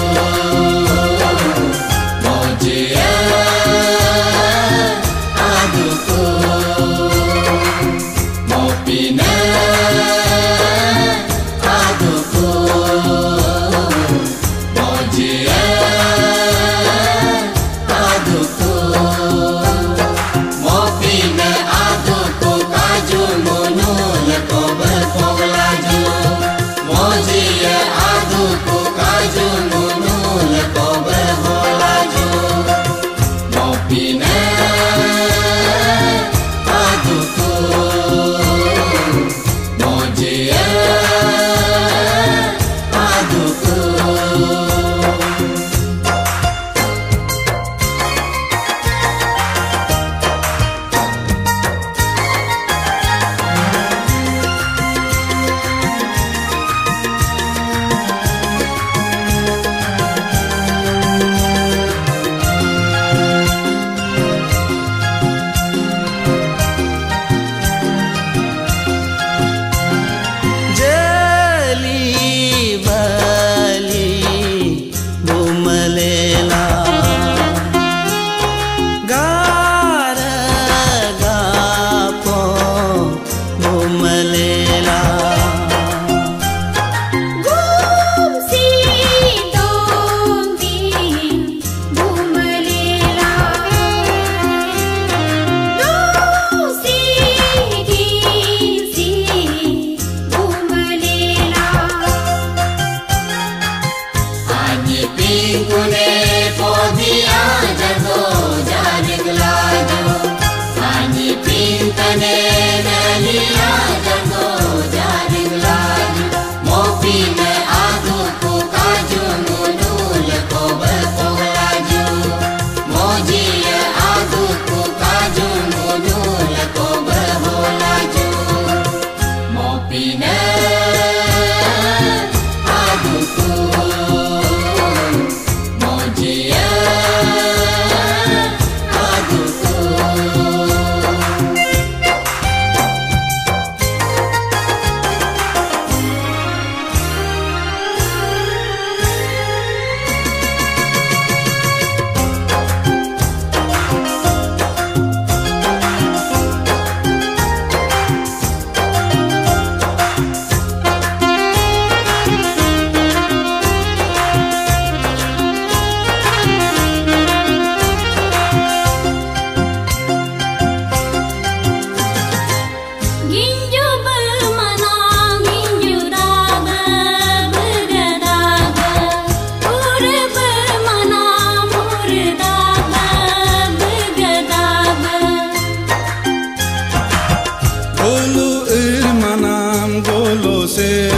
Oh. नि você.